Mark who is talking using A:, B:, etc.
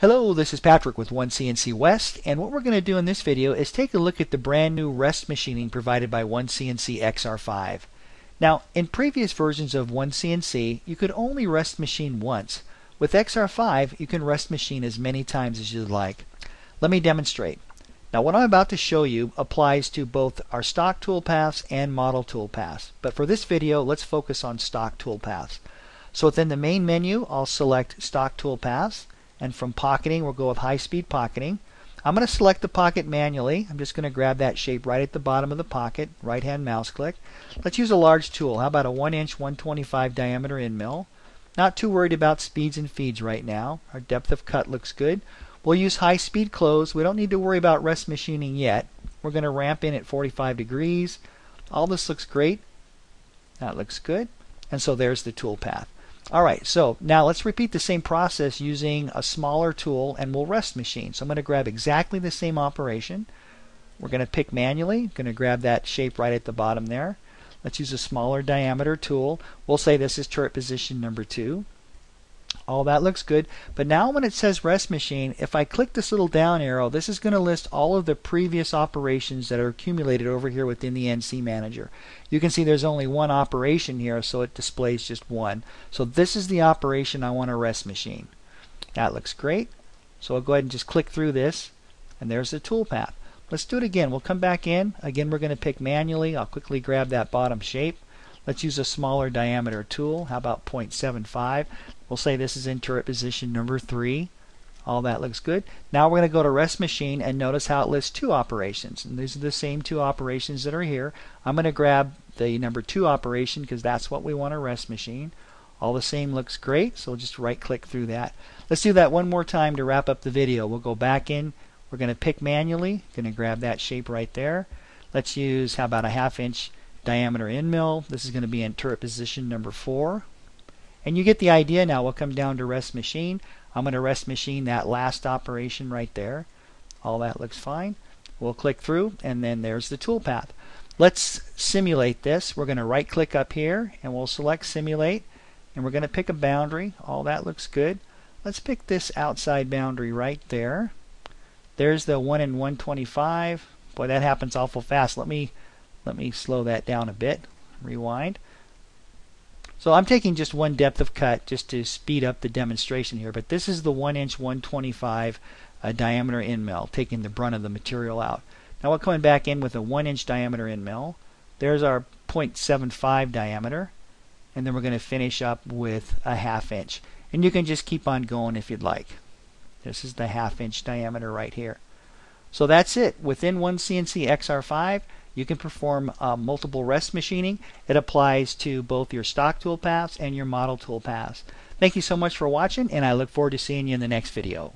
A: Hello, this is Patrick with OneCNC West, and what we're going to do in this video is take a look at the brand new rest machining provided by OneCNC XR5. Now, in previous versions of OneCNC, you could only rest machine once. With XR5, you can rest machine as many times as you'd like. Let me demonstrate. Now, what I'm about to show you applies to both our stock toolpaths and model toolpaths, but for this video, let's focus on stock toolpaths. So within the main menu, I'll select stock toolpaths and from pocketing, we'll go with high speed pocketing. I'm going to select the pocket manually. I'm just going to grab that shape right at the bottom of the pocket, right hand mouse click. Let's use a large tool. How about a 1 inch 125 diameter end mill? Not too worried about speeds and feeds right now. Our depth of cut looks good. We'll use high speed close. We don't need to worry about rest machining yet. We're going to ramp in at 45 degrees. All this looks great. That looks good. And so there's the tool path. Alright, so now let's repeat the same process using a smaller tool and we'll rest machine. So I'm going to grab exactly the same operation. We're going to pick manually. I'm going to grab that shape right at the bottom there. Let's use a smaller diameter tool. We'll say this is turret position number two. All that looks good. But now when it says rest machine, if I click this little down arrow, this is going to list all of the previous operations that are accumulated over here within the NC Manager. You can see there's only one operation here, so it displays just one. So this is the operation I want to rest machine. That looks great. So I'll go ahead and just click through this, and there's the toolpath. Let's do it again. We'll come back in. Again, we're going to pick manually. I'll quickly grab that bottom shape. Let's use a smaller diameter tool. How about 0.75? We'll say this is in turret position number 3. All that looks good. Now we're going to go to rest machine and notice how it lists two operations. And these are the same two operations that are here. I'm going to grab the number 2 operation because that's what we want to rest machine. All the same looks great, so we'll just right click through that. Let's do that one more time to wrap up the video. We'll go back in. We're going to pick manually. Going to grab that shape right there. Let's use, how about a half inch diameter end mill. This is going to be in turret position number 4. And you get the idea now. We'll come down to rest machine. I'm going to rest machine that last operation right there. All that looks fine. We'll click through and then there's the toolpath. Let's simulate this. We're going to right click up here and we'll select simulate and we're going to pick a boundary. All that looks good. Let's pick this outside boundary right there. There's the 1 in 125. Boy, that happens awful fast. Let me let me slow that down a bit. Rewind. So I'm taking just one depth of cut just to speed up the demonstration here, but this is the 1 inch 125 uh, diameter end mill, taking the brunt of the material out. Now we're coming back in with a 1 inch diameter end mill. There's our 0.75 diameter, and then we're going to finish up with a half inch. And you can just keep on going if you'd like. This is the half inch diameter right here. So that's it. Within OneCNC XR5, you can perform uh, multiple rest machining. It applies to both your stock toolpaths and your model toolpaths. Thank you so much for watching, and I look forward to seeing you in the next video.